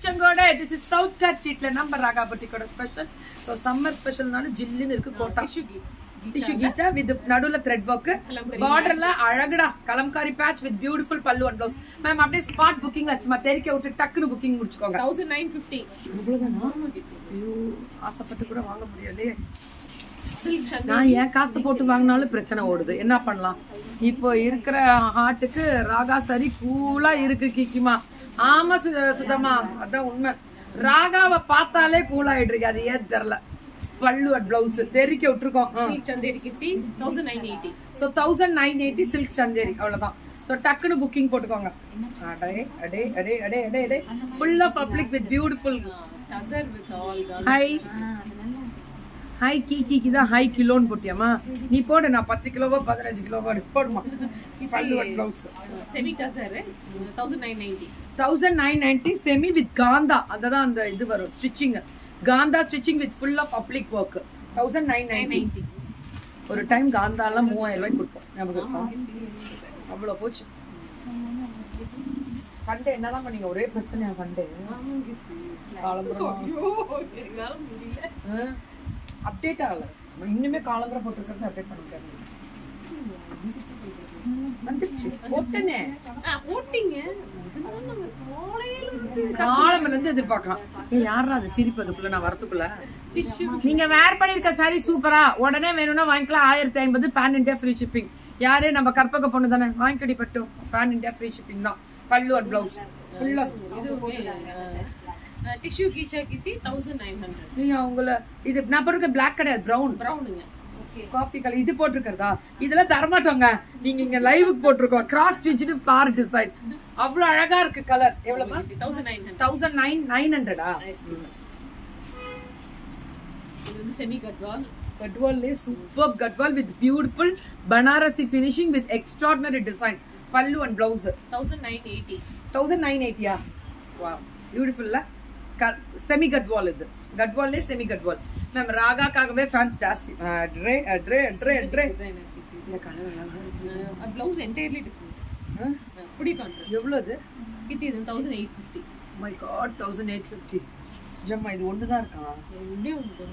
Tiruchengode this is south car ஸ்ட்ரீட்ல நம்ம ராகா பட்டிக்கோட ஸ்பெஷல் ஸோ சம்மர் ஸ்பெஷல்னாலும் ஜில்லுன்னு இருக்கு கோட்டா. டிஷ்யூ கீச்சா வித் நடுவுல த்ரெட் ஒர்க் பார்டர்ல அழகுடா கலம்காரி பேட்ச் வித் பியூட்டிஃபுல் பல்லு அண்ட் ப்ளவுஸ் மேம் அப்படியே ஸ்பாட் புக்கிங் வச்சுமா தெரிக்க விட்டு டக்குன்னு புக்கிங் முடிச்சுக்கோங்க. தௌசண்ட் நைன் ஃபிஃப்டி ஐயோ ஆசைப்பட்டு கூட வாங்க முடியலையே. நான் என் காசு போட்டு வாங்கினாலும் பிரச்சனை ஓடுது. என்ன பண்ணலாம்? இப்போ இருக்கிற ஹார்ட்டுக்கு ராகா சரி கூலா இருக்கு கிக்கிமா. ஆமா சுதமா அதான் உண்மை. ராகாவை பார்த்தாலே கூலாயிட்டு அது ஏன் தெரியல. பல்லு அட் பிளவுஸ் தெரிக்க விட்டுருக்கோம். சில்க் சந்தேரி கிட்டி thousand nine eighty so thousand nine eighty silk Chanderi. அவ்வளவுதான். ஸோ டக்குன்னு புக்கிங் போட்டுக்கோங்க. அடே அடே அடே அடே அடே அடே. Full of public with beautiful high high key கீக்கு தான் ஹை கிலோன்னு போட்டியாமா நீ போடு நான் பத்து கிலோவோ பதினஞ்சு கிலோவோ எடுத்து போடுமா blouse thousand nine ninety thousand nine ninety semi with kantha அதுதான் அந்த இது வரும் stitching kantha stitching with full of applique work thousand nine ninety ninety ஒரு டைம் காந்தாலாம் மூவாயிரம் ரூபாய்க்கு கொடுத்தோம் ஞாபகம்? அவ்வளவு போச்சு. சண்டே என்னதான் பண்ணீங்க ஒரே பிரச்சனையா சண்டே முடியல. அப்டேட் ஆகல. இன்னுமே காலம்பரம் போட்டிருக்கிறது அப்டேட் பண்ணிருக்காங்க வந்துருச்சு. போட்டனே. போட்டீங்க. இருந்து இருந்து எதிர்பார்க்கலாம். ஏ யாரா அது? சிரிப்பு அதுக்குள்ள நான் வரதுக்குள்ள டிஷ்யூ. நீங்க வேர் பண்ணிருக்க சாரி சூப்பரா. உடனே வேணும்னா வாங்கிக்கலாம். ஆயிரத்தி ஐம்பது பேன் இண்டியா ஃப்ரீ ஷிப்பிங் யாரு? நம்ம கற்பக பொண்ணு தானே. வாங்கிக்கடி பட்டு. பேன் இண்டியா ஃப்ரீ ஷிப்பிங் தான். பல்லு அண்ட் பிளவுஸ் ஃபுல்லா டிஷ்யூ கீச்சா கிட்டி தௌசண்ட் நைன் ஹண்ட்ரட் நீங்க உங்கள இது நான் போட்டிருக்க பிளாக் கிடையாது ப்ரௌன் ப்ரௌனுங்க காஃபி கலர் இது போட்டிருக்கிறதா? இதெல்லாம் தரமாட்டோங்க. நீங்க இங்க லைவுக்கு போட்டிருக்கோம். கிராஸ் ஸ்டிச்சு ஃபிளார் டிசைன் அவ்வளவு அழகா இருக்கு colour எவ்வளவுமா thousand nine thousand nine nine ஹண்ட்ரடா இது வந்து semi Gadwal கட்வால்லே super Gadwal with beautiful Banarasi finishing with extraordinary design pallu and blouse thousand nine eighty thousand nine எயிட்டியா வா பியூட்டிஃபுல்ல செமி கட்வால் இது. கட்வால்லே செமி கட்வால் மேம் ராகாக்காகவே ஃபேன்ஸ் ஜாஸ்தி. ட்ரே ட்ரே ட்ரே ட்ரே இந்த கலர் ப்ளவுஸ் என்டையர்லி டிஃப்ரெண்ட் அப்படி கான்ட்ராஸ்ட் எவ்வளவு கிட்டி இது thousand eight fifty my God thousand eight fifty Jama இது ஒன்று தான் இருக்கா ஒன்று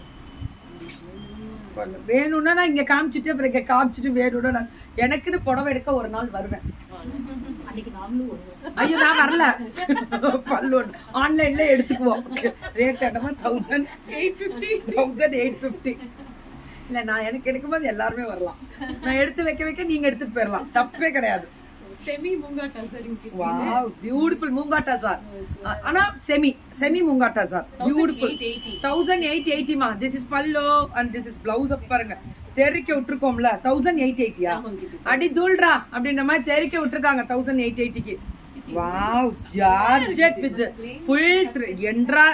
பரவாயில்ல. வேணும்னா நான் இங்க காமிச்சிட்டு அப்புறம் இங்க காமிச்சிட்டு வேணும்னா நான் எனக்குன்னு புடவை எடுக்க ஒரு நாள் வருவேன். ஐயோ நான் வரல. பல்லு ஆன்லைன்ல எடுத்துக்குவோம். ரேட் என்னமா thousand eight fifty thousand eight fifty இல்ல நான் எனக்கு எடுக்கும்போது எல்லாருமே வரலாம். நான் எடுத்து வைக்க வைக்க நீங்க எடுத்துட்டு போயிடலாம் தப்பே கிடையாது. செமி மூங்கா டசரிங் கிட்டி வாவ் பியூட்டிஃபுல் மூங்காட்டா சார் ஆனா semi semi மூங்காட்டா sir beautiful eight eighty thousand eight எயிட்டிமா this is pallu and this is blouse பாருங்க. தெறிக்க விட்டுருக்கோம்ல தௌசண்ட் எயிட் எயிட்டியா அடி தூள்ரா அப்படின்ற மாதிரி தெறிக்க விட்டுருக்காங்க தௌசண்ட் எயிட் எயிட்டிக்கு வாவ் ஜார்ஜெட் வித் ஃபுல் என்றா?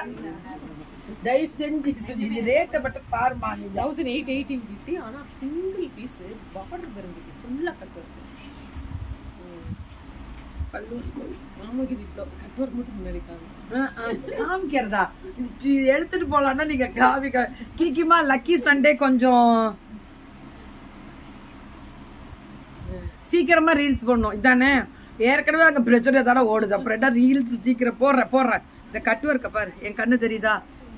தயவு செஞ்சு இது ரேட்டை மட்டும் பாருமா நீ தௌசண்ட் எயிட் எயிட்டின் கிட்டி ஆனா சிங்கிள் பீஸ் பார்டர் இருந்துச்சு ஃபுல்லா கட் இருக்கு. காமிக்கிறதா? எடுத்துட்டு போலாம்னா நீங்க காமிக்க கிக்கிமா லக்கி சண்டே கொஞ்சம் சீக்கிரமா ரீல்ஸ் போடணும். இதானே? ஏற்கனவே அங்க பிரச்சனை தானே ஓடுது. அப்புறம் என்ன ரீல்ஸ் சீக்கிரம் போடுறேன் போடுறேன் இந்த கட்டு இருக்க பாரு. என் கண்ணு தெரியுதா?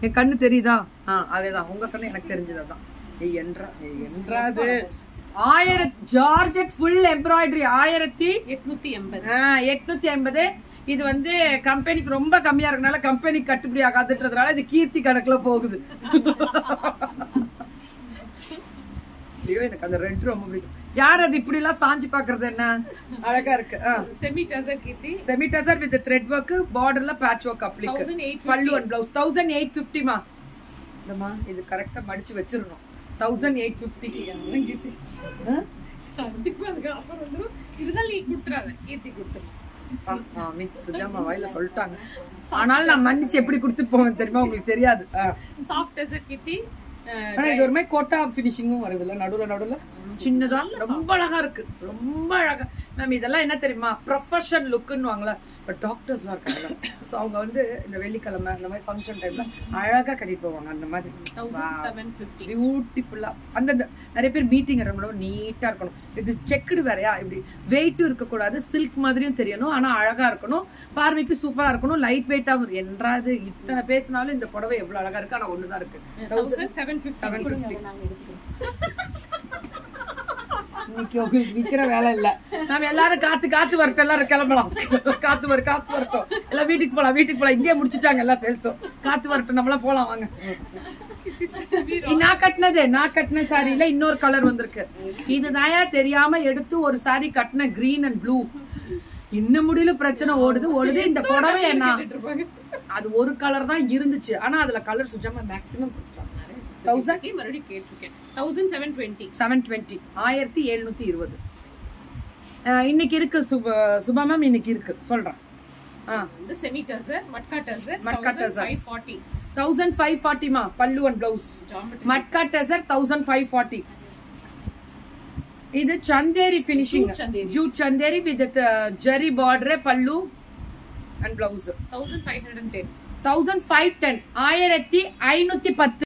என் கண்ணு தெரியுதா? ஆ அதேதான். உங்க கண்ணு எனக்கு தெரிஞ்சது அதான். ஏய் என்றா ஏய் என்றாது ஆயிரத்தி ஜார்ஜெட் ஃபுல் எம்ப்ராய்டரி ஆயிரத்தி எட்நூத்தி எண்பது. எட்நூத்தி ஐம்பது இது வந்து கம்பெனிக்கு ரொம்ப கம்மியா இருக்கனால கம்பெனிக்கு கட்டுப்படி ஆகாதுன்றதுனால இது கீர்த்தி கணக்குல போகுது. ஐயோ எனக்கு அந்த ரெட் ரொம்ப பிடிக்கும். யார் அது இப்படி எல்லாம் சாஞ்சி பாக்குறது என்ன? அழகா இருக்கு. செமி டசர் கிட்டி semi tussar with thread work பார்டர்ல patch work applique pallu and blouse thousand eight ஃபிஃப்டிமா இந்தமா இது கரெக்டா மடிச்சு வச்சிடணும். தௌசண்ட் எயிட் கண்டிப்பா அதுக்கு நீ கொடுத்துறாத. கீர்த்தி கொடுத்துருவோம் சாமி சுஜாமா வாயில சொல்லிட்டாங்க. ஆனாலும் நான் மன்னிச்சு எப்படி கொடுத்துட்டு போவேன் தெரியுமா? உங்களுக்கு தெரியாது. சாஃப்ட் டசர் கிட்டி இது ஒரு மாதிரி கோட்டா பினிஷிங்கும் வருதுல்ல நடுவுல நடுவுல? சின்னதா? ரொம்ப அழகா இருக்கு. ரொம்ப அழகா. மேம் இதெல்லாம் என்ன தெரியுமா? ப்ரொஃபஷன் லுக்குன்னு வாங்கல பட் டாக்டர்ஸ்லாம் இருக்காங்க ஸோ அவங்க வந்து இந்த வெள்ளிக்கிழமை இந்த மாதிரி ஃபங்க்ஷன் டைம்ல அழகா கட்டிட்டு போவாங்க. அந்த மாதிரி. தௌசண்ட் செவன் ஃபிஃப்டி பியூட்டிஃபுல்லா அந்தந்த நிறைய பேர் மீட்டிங் ரொம்ப நீட்டா இருக்கணும். இது செக்குடு வேறையா? இப்படி வெயிட்டும் இருக்கக்கூடாது. சில்க் மாதிரியும் தெரியணும். ஆனா அழகா இருக்கணும். பார்வைக்கு சூப்பரா இருக்கணும். லைட் வெயிட்டாகவும் என்றாது இத்தனை பேசினாலும் இந்த புடவை எவ்வளவு அழகா இருக்கு. ஆனா ஒண்ணுதான் இருக்கு. Thousand seven seven fifty fifty இன்னைக்கு உங்களுக்கு விக்கிற வேலை இல்ல. நாம எல்லாரும் காத்து காத்து வரட்டும். எல்லாரும் கிளம்பலாம். காத்து வரும் காத்து வரட்டும். எல்லாம் வீட்டுக்கு போலாம் வீட்டுக்கு போலாம். இங்கே முடிச்சிட்டாங்க எல்லாம் சேல்ஸும் காத்து வரட்டும். நம்மளாம் போலாம் வாங்க. நான் கட்டினது நான் கட்டின சாரியில இன்னொரு கலர் வந்திருக்கு. இதுதான் தெரியாம எடுத்து ஒரு சாரி கட்டின கிரீன் அண்ட் ப்ளூ இன்னும் முடியல பிரச்சனை ஓடுது. ஓடுது. இந்த புடவை என்ன அது ஒரு கலர் தான் இருந்துச்சு. ஆனா அதுல கலர் சுஜாம மேக்ஸிமம் தௌசண்ட் மறுபடியும் கேட்டிருக்கேன். Thousand seven twenty seven twenty ஆயிரத்தி எழுநூத்தி இருபது. அஹ் இன்னைக்கு இருக்கு சுப சுபா மேம் இன்னைக்கு இருக்கு. சொல்றேன். வந்து semi tussar matka tussar matka tussar. Five forty thousand five ஃபார்ட்டிமா pallu and blouse matka tussar thousand five forty ten thousand five ten ஆயிரத்தி ஐநூத்தி பத்து.